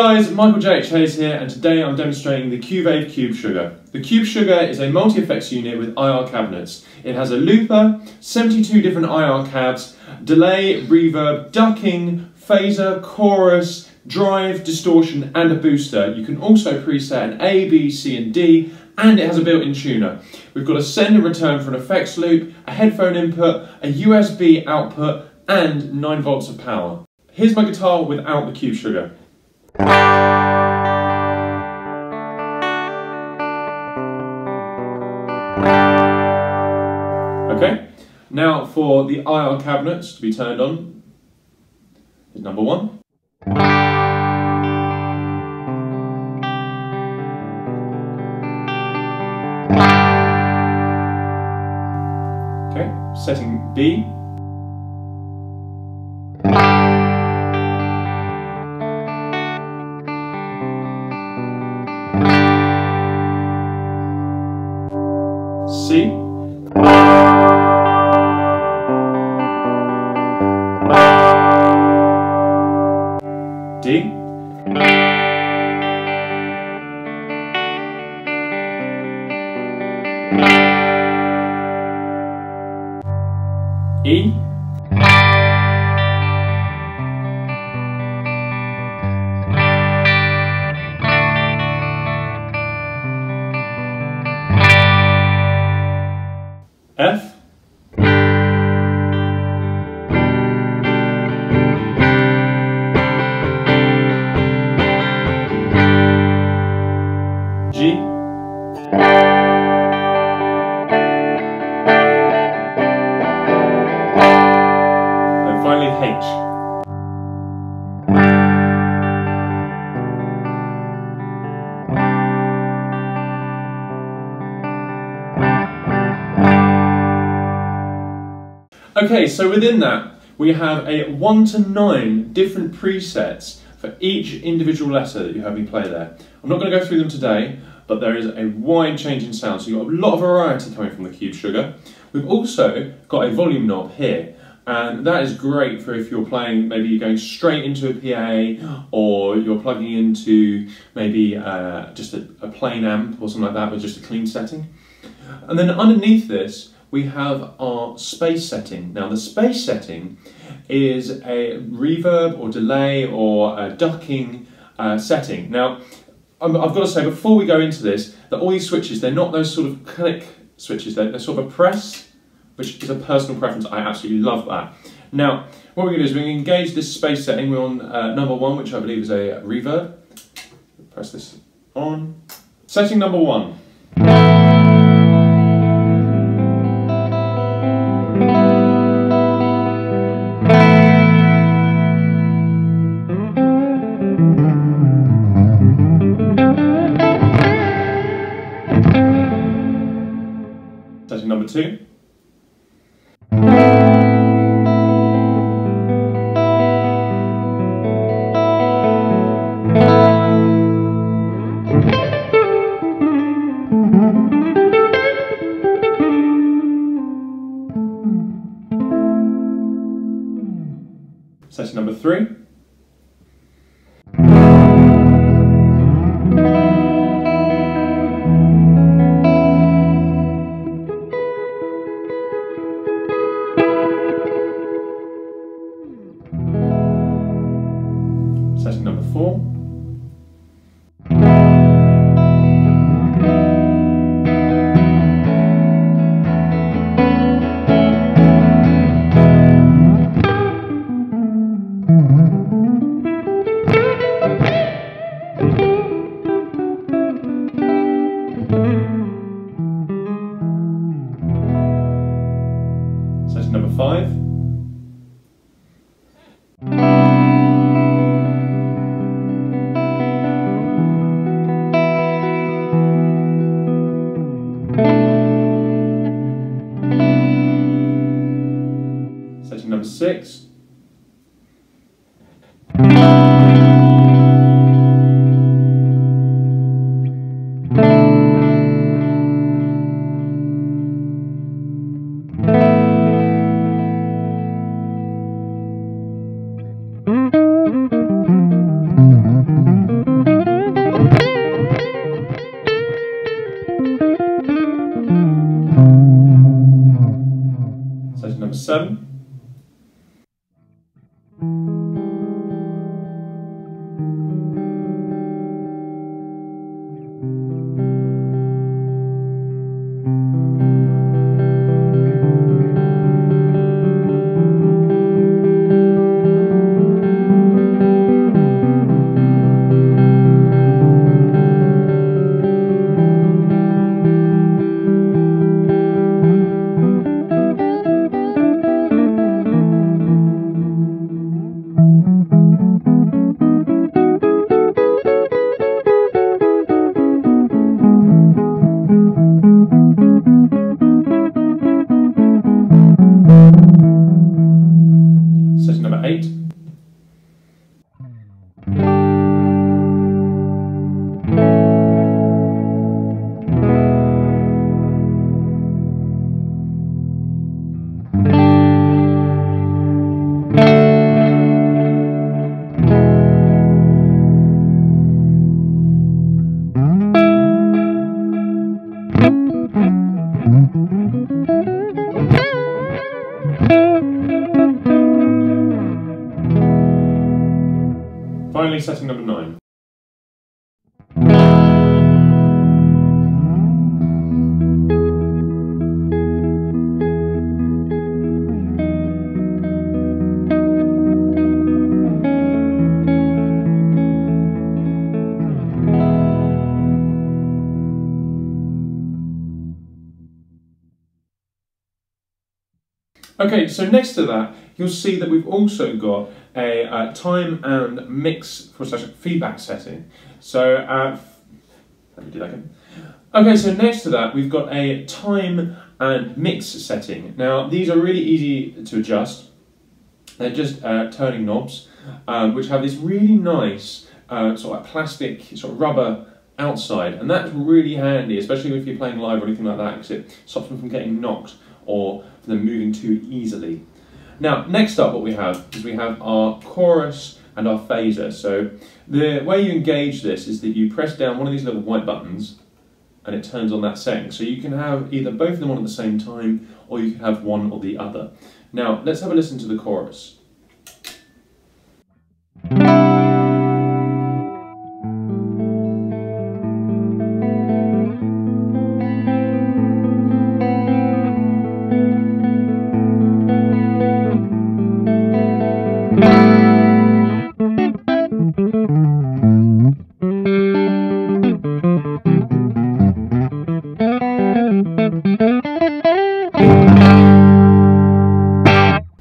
Guys, Michael J.H. Hayes here and today I'm demonstrating the Cuvave Cube Sugar. The Cube Sugar is a multi-effects unit with IR cabinets. It has a looper, 72 different IR cabs, delay, reverb, ducking, phaser, chorus, drive, distortion and a booster. You can also preset an A, B, C and D and it has a built-in tuner. We've got a send and return for an effects loop, a headphone input, a USB output and 9 volts of power. Here's my guitar without the Cube Sugar. Okay, now for the IR cabinets to be turned on, is number one. Okay, setting B. D. E. Okay, so within that, we have a one to nine different presets for each individual letter that you have me play there. I'm not going to go through them today, but there is a wide change in sound, so you've got a lot of variety coming from the Cube Sugar. We've also got a volume knob here, and that is great for if you're playing, maybe you're going straight into a PA, or you're plugging into maybe uh, just a, a plain amp or something like that with just a clean setting. And then underneath this, we have our space setting. Now the space setting is a reverb or delay or a ducking uh, setting. Now i have got to say before we go into this that all these switches, they're not those sort of click switches, they're, they're sort of a press, which is a personal preference. I absolutely love that. Now what we're going to do is we're going to engage this space setting. We're on uh, number one, which I believe is a reverb. Press this on. Setting number one. Two. Setting number three. number six. number seven. Okay, so next to that, you'll see that we've also got a uh, time and mix for such feedback setting. So, uh, let me do that again. Okay, so next to that, we've got a time and mix setting. Now, these are really easy to adjust. They're just uh, turning knobs, um, which have this really nice uh, sort of plastic, sort of rubber outside, and that's really handy, especially if you're playing live or anything like that, because it stops them from getting knocked or them moving too easily. Now, next up what we have is we have our chorus and our phaser. So the way you engage this is that you press down one of these little white buttons and it turns on that setting. So you can have either both of them on at the same time or you can have one or the other. Now, let's have a listen to the chorus.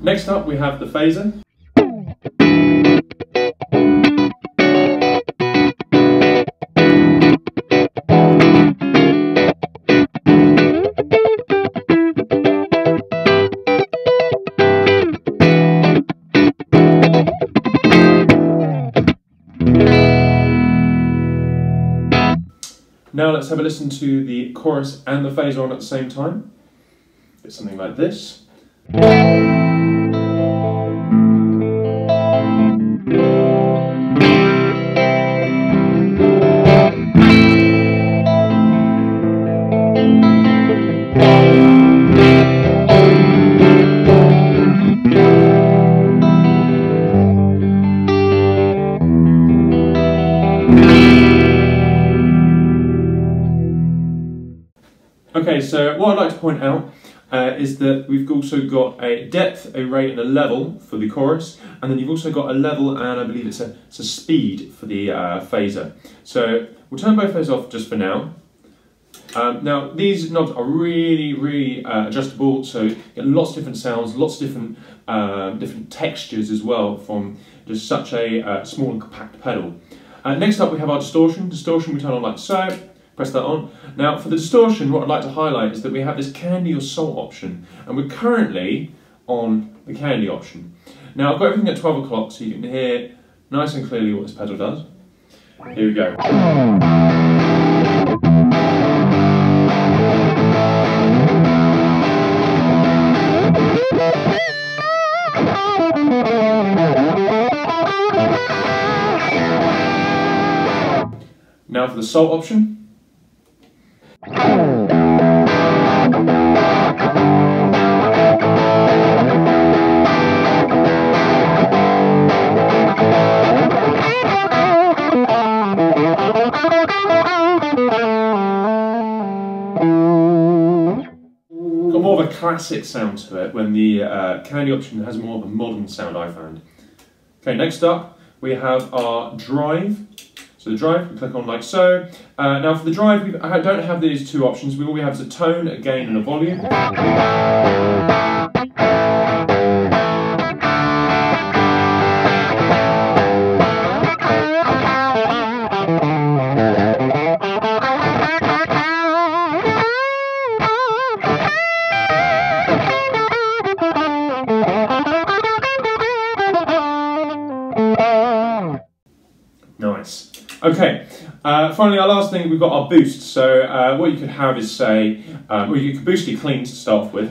Next up we have the phaser. Let's have a listen to the chorus and the phaser on at the same time. It's something like this. Okay, so what I'd like to point out uh, is that we've also got a depth, a rate, and a level for the chorus, and then you've also got a level and I believe it's a, it's a speed for the uh, phaser. So we'll turn both those off just for now. Um, now these knobs are really, really uh, adjustable, so you get lots of different sounds, lots of different uh, different textures as well from just such a uh, small and compact pedal. Uh, next up we have our distortion. Distortion we turn on like so press that on. Now for the distortion, what I'd like to highlight is that we have this candy or salt option, and we're currently on the candy option. Now I've got everything at 12 o'clock so you can hear nice and clearly what this pedal does. Here we go. Now for the salt option. Got more of a classic sound to it when the uh, candy option has more of a modern sound I found. Okay, next up we have our drive. So the drive, we click on like so. Uh, now for the drive, we don't have these two options. We all we have is a tone, a gain and a volume. Uh, finally our last thing, we've got our boost. So uh, what you could have is say, um, well you could boost your cleans to start with.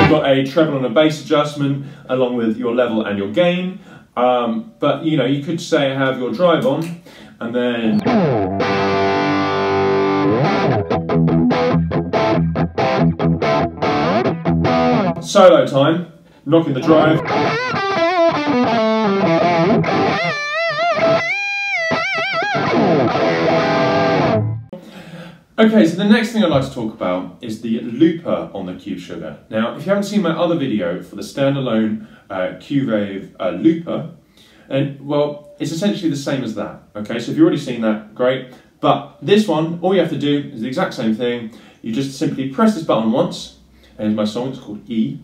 You've got a treble and a bass adjustment along with your level and your gain. Um, but you know, you could say have your drive on and then Solo time, knocking the drive. Okay, so the next thing I'd like to talk about is the looper on the Cube Sugar. Now, if you haven't seen my other video for the standalone uh, Cuvave uh, looper, and well, it's essentially the same as that. Okay, so if you've already seen that, great. But this one, all you have to do is the exact same thing. You just simply press this button once, and my song, is called E,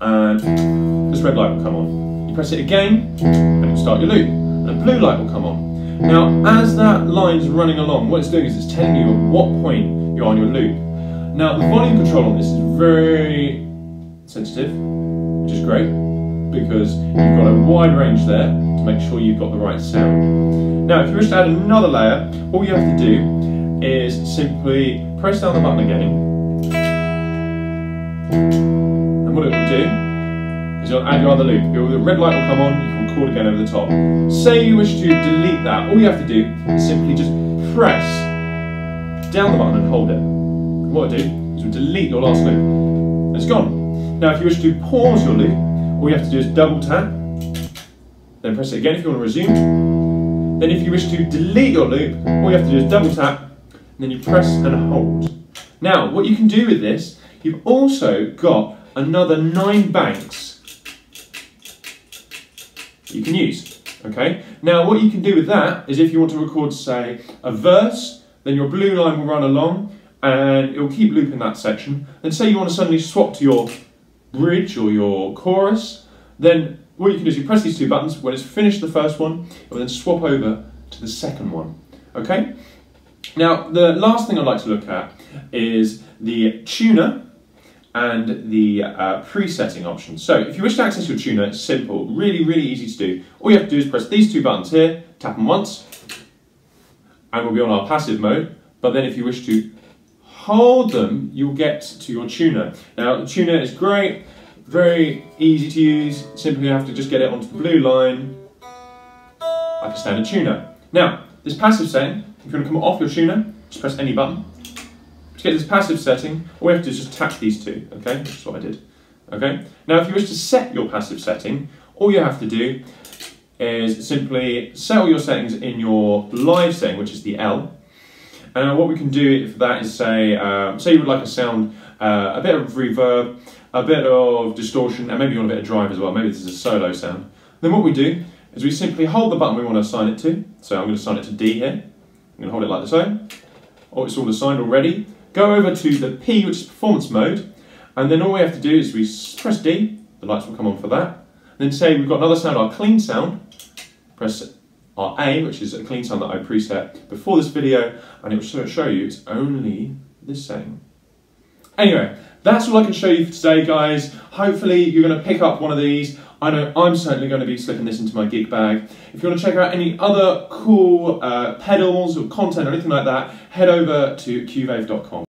and this red light will come on. You press it again, and it'll start your loop, and a blue light will come on. Now, as that line's running along, what it's doing is it's telling you at what point you're on your loop. Now, the volume control on this is very sensitive, which is great, because you've got a wide range there to make sure you've got the right sound. Now, if you wish to add another layer, all you have to do is simply press down the button again, and what it will do is you'll add your other loop. The red light will come on, you can record again over the top. Say you wish to delete that, all you have to do is simply just press down the button and hold it. And what it'll do is it'll delete your last loop. It's gone. Now if you wish to pause your loop, all you have to do is double tap, then press it again if you want to resume. Then if you wish to delete your loop, all you have to do is double tap, and then you press and hold. Now, what you can do with this, you've also got another nine banks you can use. Okay. Now, what you can do with that is if you want to record, say, a verse, then your blue line will run along and it will keep looping that section. Then say you want to suddenly swap to your bridge or your chorus, then what you can do is you press these two buttons. When it's finished the first one, it will then swap over to the second one. Okay. Now, the last thing I'd like to look at is the tuner and the uh, presetting option. So if you wish to access your tuner, it's simple, really, really easy to do. All you have to do is press these two buttons here, tap them once, and we'll be on our passive mode. But then if you wish to hold them, you'll get to your tuner. Now, the tuner is great, very easy to use. Simply you have to just get it onto the blue line, like a standard tuner. Now, this passive setting, if you want to come off your tuner, just press any button. To get this passive setting, all we have to do is just tap these two, okay? That's what I did. Okay? Now if you wish to set your passive setting, all you have to do is simply set all your settings in your live setting, which is the L. And what we can do for that is say, uh, say you would like a sound, uh, a bit of reverb, a bit of distortion, and maybe you want a bit of drive as well. Maybe this is a solo sound. Then what we do is we simply hold the button we want to assign it to. So I'm going to assign it to D here. I'm going to hold it like so. Oh, it's all assigned already. Go over to the P, which is performance mode, and then all we have to do is we press D, the lights will come on for that. then say we've got another sound, our clean sound, press our A, which is a clean sound that I preset before this video, and it will show you it's only the same. Anyway, that's all I can show you for today, guys. Hopefully you're going to pick up one of these. I know I'm certainly going to be slipping this into my gig bag. If you want to check out any other cool uh, pedals or content or anything like that, head over to cuvave.com.